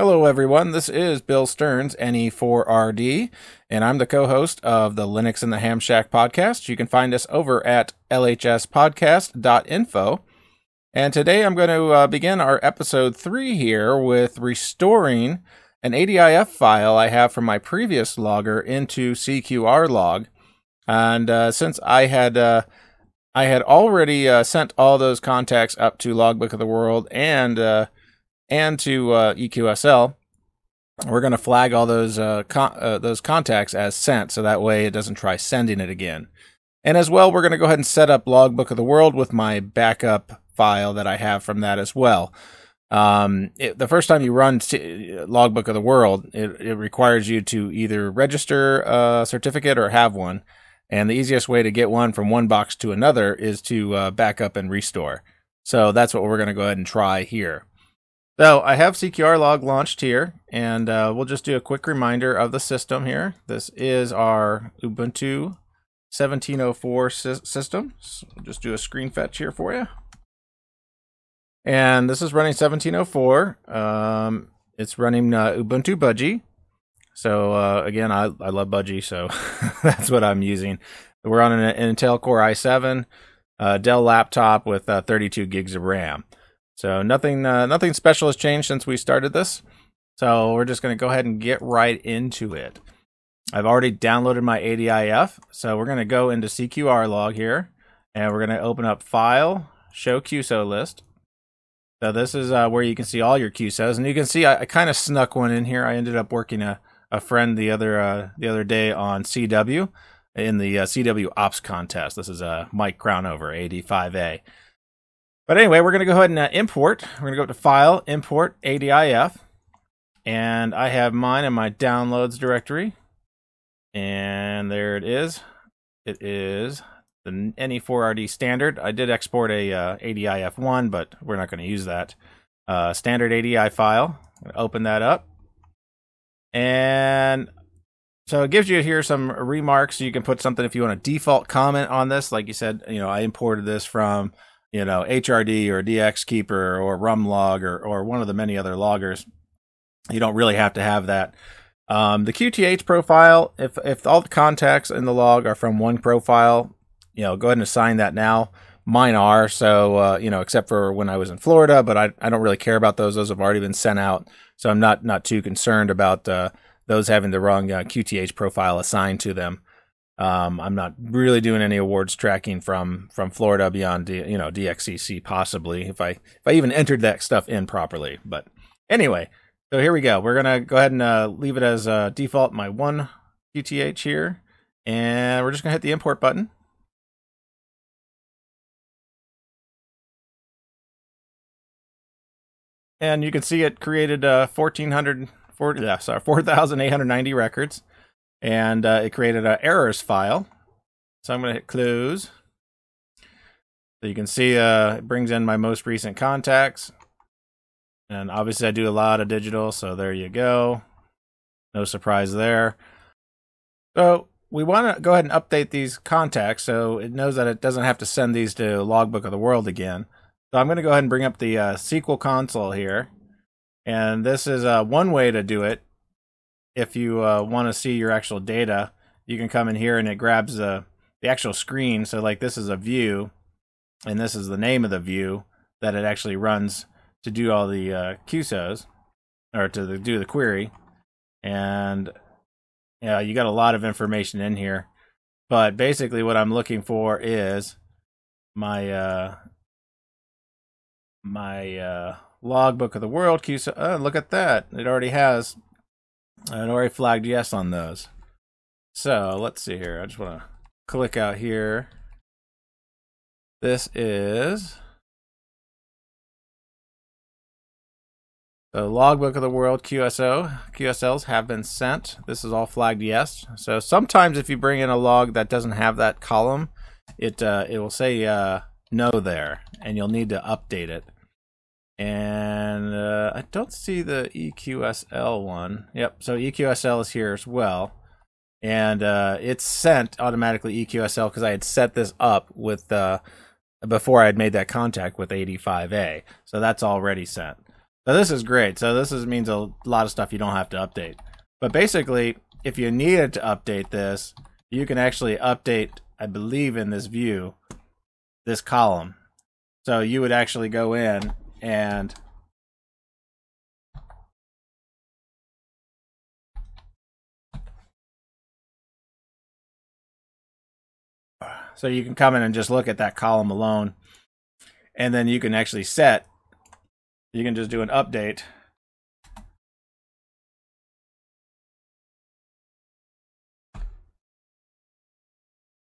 Hello, everyone. This is Bill Stearns, NE4RD, and I'm the co host of the Linux in the Ham Shack podcast. You can find us over at lhspodcast.info. And today I'm going to uh, begin our episode three here with restoring an ADIF file I have from my previous logger into CQRLog. And uh, since I had uh, I had already uh, sent all those contacts up to Logbook of the World and uh, and to uh, EQSL, we're going to flag all those uh, con- uh, those contacts as sent, so that way it doesn't try sending it again. And as well, we're going to go ahead and set up Logbook of the World with my backup file that I have from that as well. Um, it, the first time you run t- Logbook of the World, it, it requires you to either register a certificate or have one. And the easiest way to get one from one box to another is to uh, and restore. So that's what we're going to go ahead and try here. So I have CQRLog launched here, and uh, we'll just do a quick reminder of the system here. This is our Ubuntu 1704 sy- system. So just do a screen fetch here for you. And this is running 1704. Um, it's running uh, Ubuntu Budgie. So uh, again, I, I love Budgie, so that's what I'm using. We're on an, Intel Core i7, uh, Dell laptop with uh, 32 gigs of RAM. So nothing uh, nothing special has changed since we started this. So we're just going to go ahead and get right into it. I've already downloaded my ADIF, so we're going to go into CQRLog here, and we're going to open up File, Show QSO List. So this is uh, where you can see all your QSOs, and you can see I, I kind of snuck one in here. I ended up working a, a friend the other uh, the other day on CW in the uh, CW Ops contest. This is uh, Mike Crownover, AD5A. But anyway, we're going to go ahead and uh, import. We're going to go up to File, Import ADIF. And I have mine in my downloads directory. And there it is. It is the NE4RD standard. I did export a uh, ADIF1, but we're not going to use that. Uh, standard ADI file. Open that up. And so it gives you here some remarks. You can put something if you want a default comment on this. Like you said, you know, I imported this from you know, HRD or DX Keeper or Rumlog or, or one of the many other loggers. You don't really have to have that. Um, the QTH profile, if, if all the contacts in the log are from one profile, you know, go ahead and assign that now. Mine are, so, uh, you know, except for when I was in Florida, but I, I don't really care about those. Those have already been sent out. So I'm not, not too concerned about, uh, those having the wrong uh, QTH profile assigned to them. Um, I'm not really doing any awards tracking from from Florida beyond D, you know DXCC possibly if I if I even entered that stuff in properly. But anyway, so here we go. We're gonna go ahead and uh, leave it as uh, default my one QTH here, and we're just gonna hit the import button. And you can see it created uh, 1400, 40, yeah, sorry, 4,890 records and uh, it created an errors file. So I'm going to hit close. So you can see uh, it brings in my most recent contacts. And obviously I do a lot of digital, so there you go. No surprise there. So we want to go ahead and update these contacts so it knows that it doesn't have to send these to Logbook of the World again. So I'm going to go ahead and bring up the uh, SQL console here. And this is uh, one way to do it if you uh, want to see your actual data, you can come in here and it grabs the the actual screen. So like this is a view, and this is the name of the view that it actually runs to do all the uh, QSOs or to the, do the query. And yeah, you got a lot of information in here. But basically, what I'm looking for is my uh, my uh, logbook of the world QSO. Oh, look at that! It already has I already flagged yes on those. So let's see here. I just want to click out here. This is the logbook of the world QSO. QSLs have been sent. This is all flagged yes. So sometimes if you bring in a log that doesn't have that column, it uh, it will say uh, no there, and you'll need to update it. And uh, I don't see the EQSL one. Yep, so EQSL is here as well. And uh, it's sent automatically EQSL because I had set this up with uh, before I had made that contact with AD5A. So that's already sent. So this is great. So this is, means a lot of stuff you don't have to update. But basically, if you needed to update this, you can actually update, I believe in this view, this column. So you would actually go in and So you can come in and just look at that column alone. And then you can actually set, you can just do an update.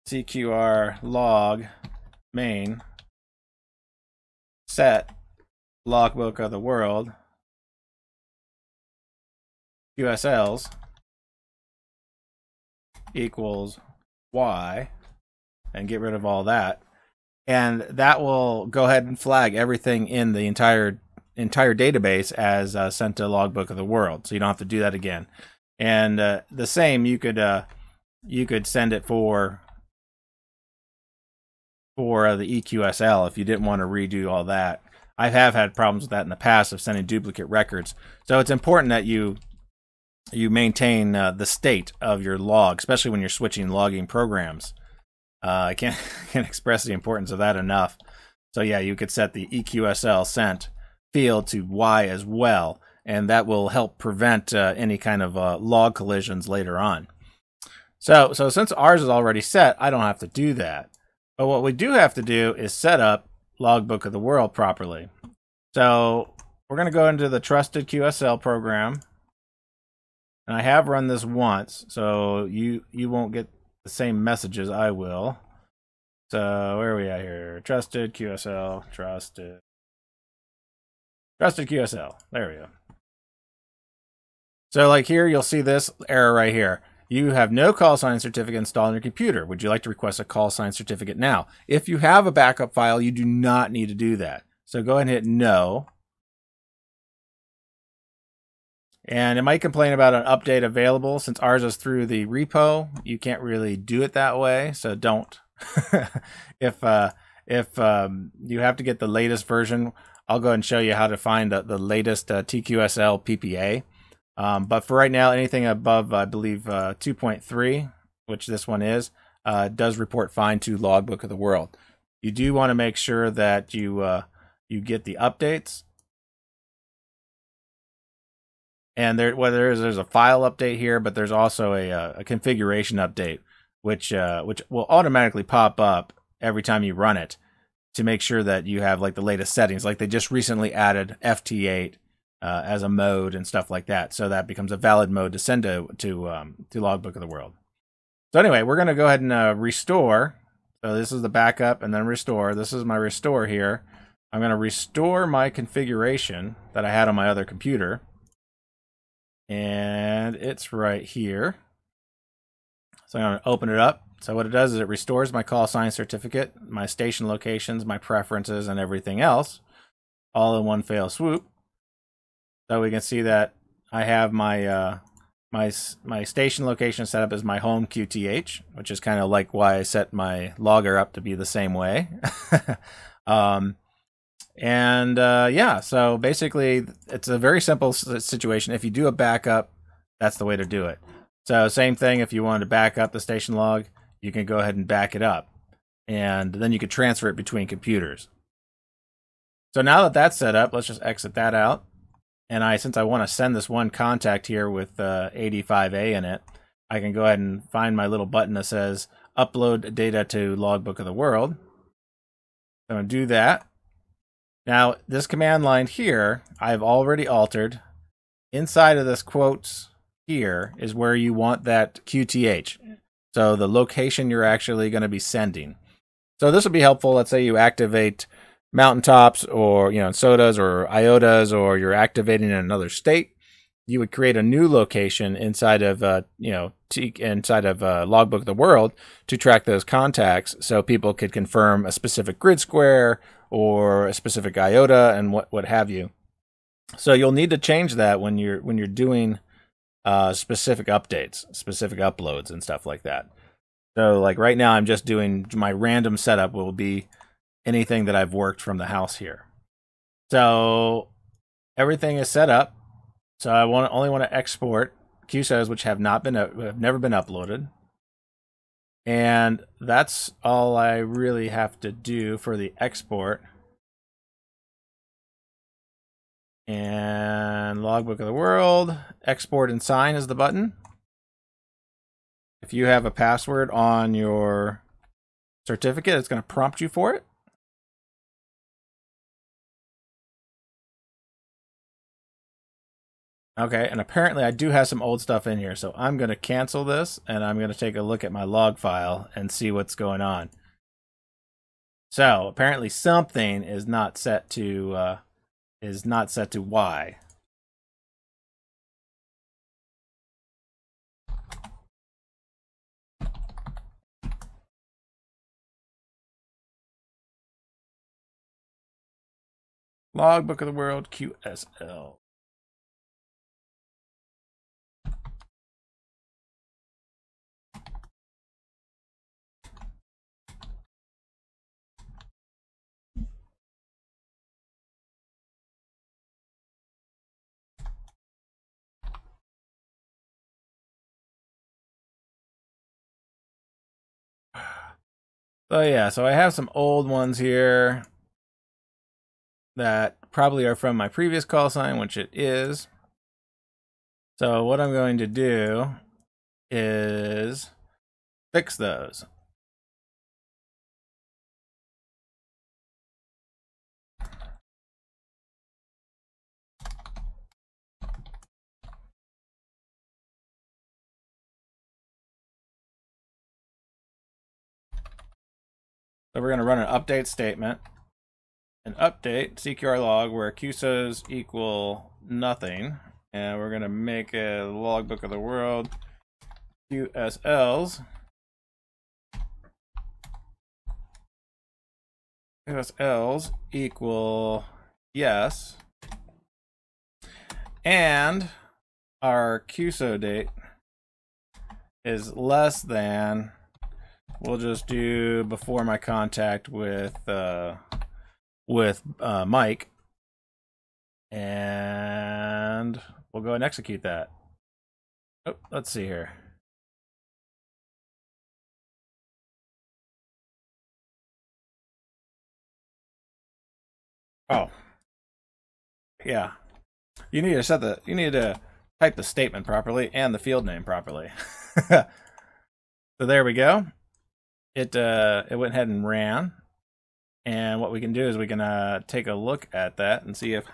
CQR log main set logbook of the world QSLs equals Y and get rid of all that. And that will go ahead and flag everything in the entire entire database as uh, sent to logbook of the world. So you don't have to do that again. And uh, the same, you could uh, you could send it for for uh, the EQSL if you didn't want to redo all that. I have had problems with that in the past of sending duplicate records. So it's important that you you maintain uh, the state of your log, especially when you're switching logging programs. Uh, I can't can't express the importance of that enough. So yeah, you could set the EQSL sent field to Y as well, and that will help prevent uh, any kind of uh, log collisions later on. So so since ours is already set, I don't have to do that. But what we do have to do is set up Logbook of the World properly. So we're going to go into the TrustedQSL program. And I have run this once, so you you won't get the same messages I will. So where are we at here? TrustedQSL, trusted, trusted QSL. There we go. So like here, you'll see this error right here. You have no call sign certificate installed on your computer. Would you like to request a call sign certificate now? If you have a backup file, you do not need to do that. So go ahead and hit no. And it might complain about an update available since ours is through the repo. You can't really do it that way, so don't. if uh, if um, you have to get the latest version, I'll go ahead and show you how to find the, the latest uh, TQSL PPA. Um, but for right now, anything above, I believe, uh, 2.3, which this one is, uh, does report fine to Logbook of the World. You do want to make sure that you uh, you get the updates and there well there's there's a file update here, but there's also a uh, a configuration update which uh, which will automatically pop up every time you run it to make sure that you have like the latest settings. Like they just recently added FT8 uh, as a mode and stuff like that, so that becomes a valid mode to send to to um, to Logbook of the World. So anyway, we're gonna go ahead and uh, restore. So this is the backup and then restore. This is my restore here. I'm gonna restore my configuration that I had on my other computer and it's right here. So I'm going to open it up. So what it does is it restores my call sign certificate, my station locations, my preferences, and everything else, all in one fail swoop. So we can see that I have my uh, my my station location set up as my home QTH, which is kind of like why I set my logger up to be the same way. um, and uh, yeah, so basically, it's a very simple situation. If you do a backup, that's the way to do it. So, same thing if you wanted to back up the station log, you can go ahead and back it up. And then you could transfer it between computers. So now that that's set up, let's just exit that out. And I, since I want to send this one contact here with uh, AD5A in it, I can go ahead and find my little button that says upload data to logbook of the world. I'm going to do that. Now, this command line here, I've already altered. Inside of this quotes here is where you want that QTH. So the location you're actually going to be sending. So this would be helpful. Let's say you activate mountaintops or, you know, SOTAs or IOTAs or you're activating in another state. You would create a new location inside of, uh, you know, inside of uh, Logbook of the World to track those contacts so people could confirm a specific grid square or a specific iota and what what have you. So you'll need to change that when you're when you're doing uh, specific updates, specific uploads, and stuff like that. So like right now, I'm just doing my random setup will be anything that I've worked from the house here. So everything is set up. So I want only want to export QSOs which have not been have never been uploaded. And that's all I really have to do for the export. And logbook of the world, export and sign is the button. If you have a password on your certificate, it's going to prompt you for it. Okay, and apparently I do have some old stuff in here, so I'm going to cancel this and I'm going to take a look at my log file and see what's going on. So apparently something is not set to uh, is not set to Y. Logbook of the World QSL. So yeah, so I have some old ones here that probably are from my previous call sign, which it is. So what I'm going to do is fix those. So we're going to run an update statement. An update CQR log where QSOs equal nothing. And we're going to make a logbook of the world QSLs. QSLs equal yes. And our QSO date is less than we'll just do before my contact with uh, with uh, Mike, and we'll go and execute that. Oh, let's see here. Oh, yeah. You need to set the. You need to type the statement properly and the field name properly. so there we go it uh, it went ahead and ran. And what we can do is we can uh, take a look at that and see if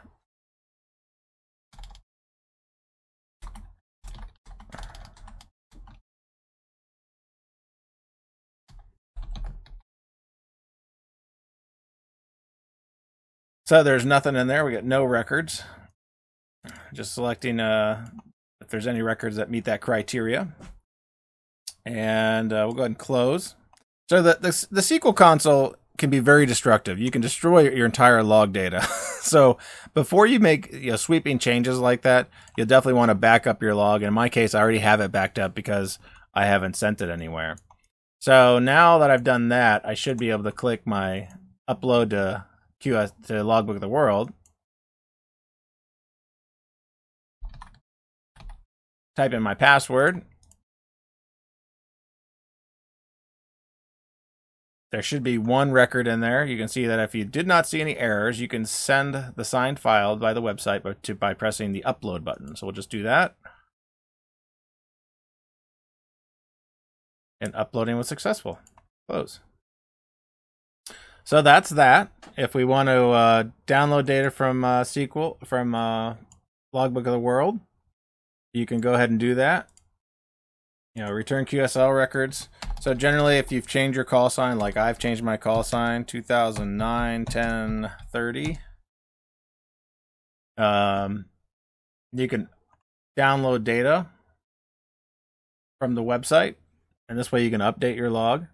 So there's nothing in there. We got no records. Just selecting uh, if there's any records that meet that criteria. And uh, we'll go ahead and close. So the, the the SQL console can be very destructive. You can destroy your entire log data. so before you make you know, sweeping changes like that, you'll definitely want to back up your log. In my case, I already have it backed up because I haven't sent it anywhere. So now that I've done that, I should be able to click my upload to QS to Logbook of the World. Type in my password There should be one record in there. You can see that if you did not see any errors, you can send the signed file by the website by, to, by pressing the upload button. So we'll just do that. And uploading was successful. Close. So that's that. If we want to uh, download data from uh, SQL, from uh, Logbook of the World, you can go ahead and do that. You know, return QSL records. So generally, if you've changed your call sign, like I've changed my call sign, 2009 10 30, um, you can download data from the website, and this way you can update your log.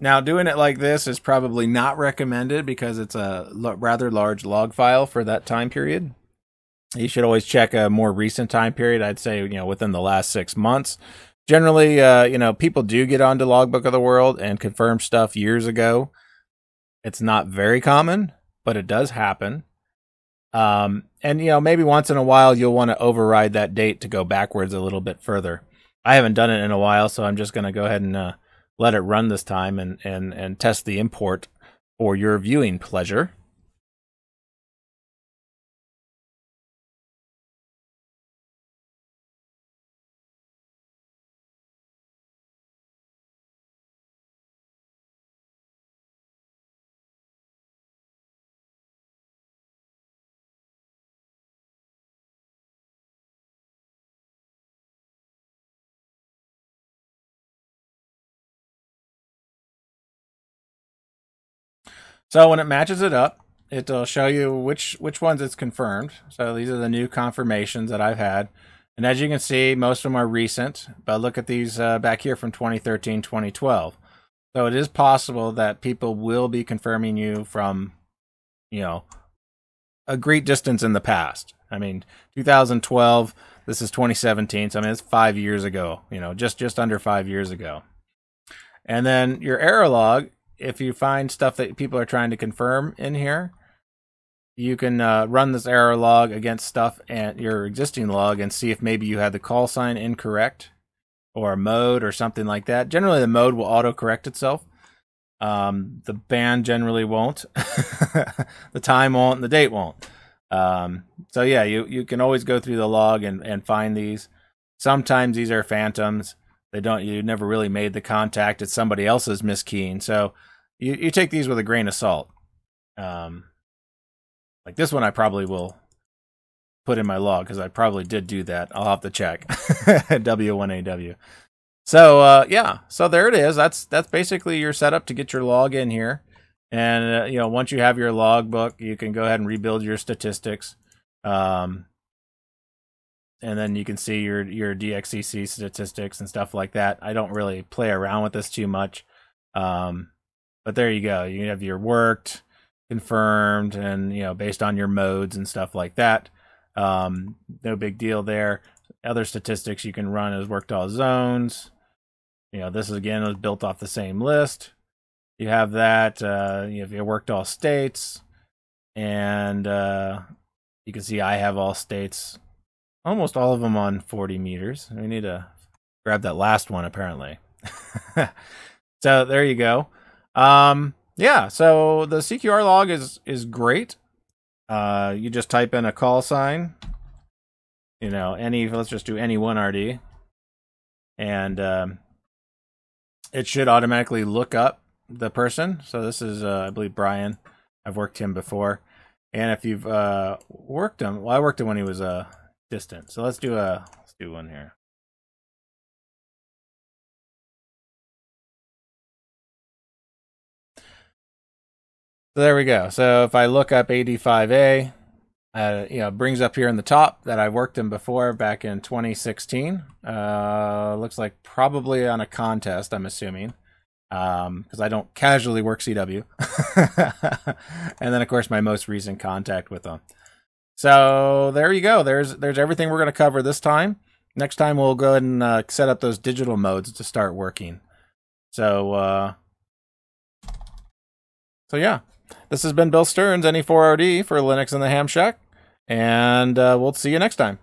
Now, doing it like this is probably not recommended because it's a rather large log file for that time period. You should always check a more recent time period. I'd say, you know, within the last six months. Generally, uh, you know, people do get onto Logbook of the World and confirm stuff years ago. It's not very common, but it does happen. Um, and you know, maybe once in a while you'll want to override that date to go backwards a little bit further. I haven't done it in a while, so I'm just going to go ahead and uh, let it run this time and, and, and test the import for your viewing pleasure. So when it matches it up, it'll show you which which ones it's confirmed. So these are the new confirmations that I've had. And as you can see, most of them are recent, but look at these uh, back here from 2013, 2012. So it is possible that people will be confirming you from, you know, a great distance in the past. I mean, 2012, this is 2017, so I mean it's 5 years ago, you know, just just under 5 years ago. And then your error log if you find stuff that people are trying to confirm in here, you can uh, run this error log against stuff and your existing log and see if maybe you had the call sign incorrect or a mode or something like that. Generally, the mode will auto correct itself. Um, the band generally won't. the time won't, and the date won't. Um, so yeah, you you can always go through the log and and find these. Sometimes these are phantoms. They don't. You never really made the contact. It's somebody else's miskeying. So you you take these with a grain of salt. Um, like this one, I probably will put in my log because I probably did do that. I'll have to check. W1AW. So uh, yeah, so there it is. That's that's basically your setup to get your log in here. And uh, you know, once you have your log book, you can go ahead and rebuild your statistics. Um, and then you can see your your DXCC statistics and stuff like that. I don't really play around with this too much. Um, but there you go. You have your worked, confirmed, and you know based on your modes and stuff like that. Um, no big deal there. Other statistics you can run is worked all zones. You know this is again was built off the same list. You have that. Uh, you have your worked all states, and uh, you can see I have all states. Almost all of them on 40 meters. We need to grab that last one apparently. so there you go. Um, yeah, so the CQRLog is is great. Uh, you just type in a call sign. You know, any let's just do any one RD, and um, it should automatically look up the person. So this is, uh, I believe, Brian. I've worked him before, and if you've uh, worked him, well, I worked him when he was uh, distant. So let's do a let's do one here. There we go. So if I look up AD5A, uh, you know, brings up here in the top that I've worked in before back in 2016. Uh, looks like probably on a contest, I'm assuming, because um, I don't casually work CW. and then, of course, my most recent contact with them. So there you go. There's there's everything we're going to cover this time. Next time we'll go ahead and uh, set up those digital modes to start working. So uh, so yeah, this has been Bill Stearns, NE4RD for Linux in the Ham Shack, and uh, we'll see you next time.